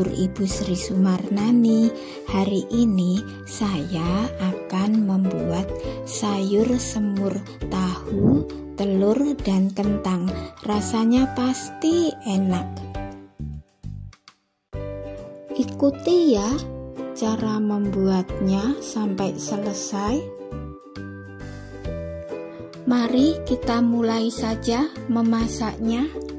Ibu Sri Sumarnani. Hari ini saya akan membuat sayur semur tahu, telur, dan kentang. Rasanya pasti enak. Ikuti ya cara membuatnya sampai selesai. Mari kita mulai saja memasaknya.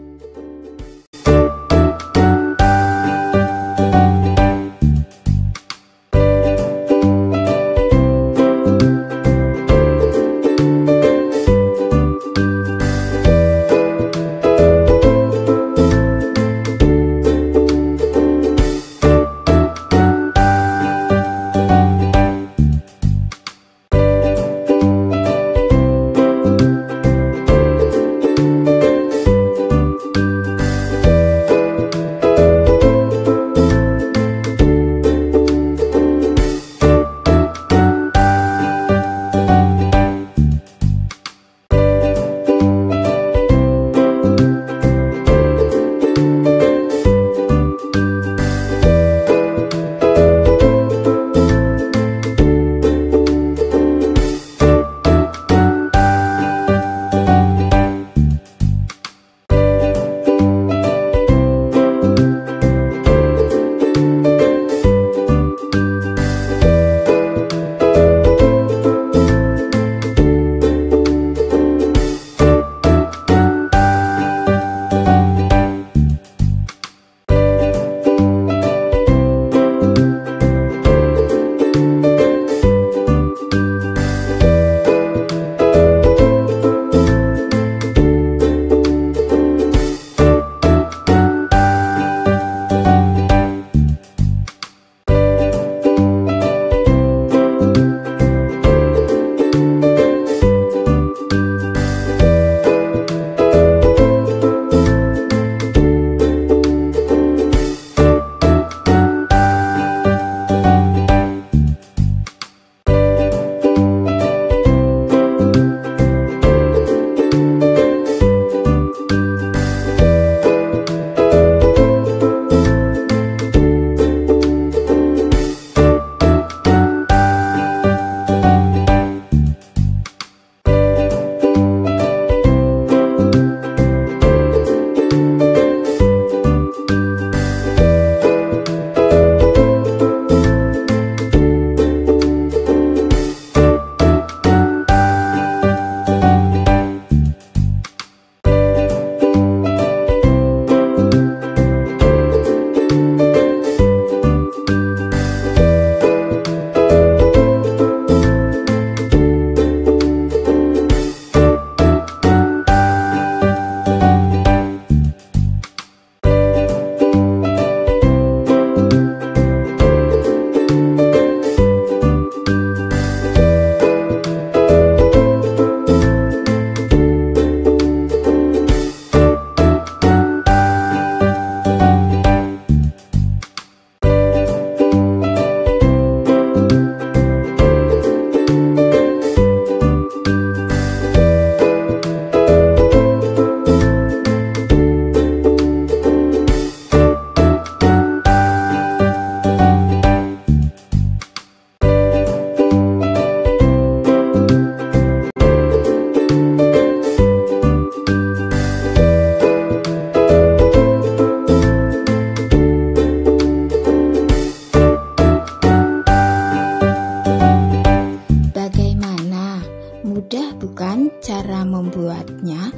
Membuatnya?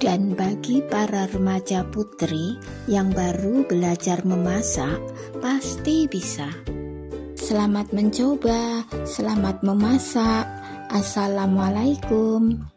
Dan bagi para remaja putri yang baru belajar memasak, pasti bisa. Selamat mencoba, selamat memasak. Assalamualaikum.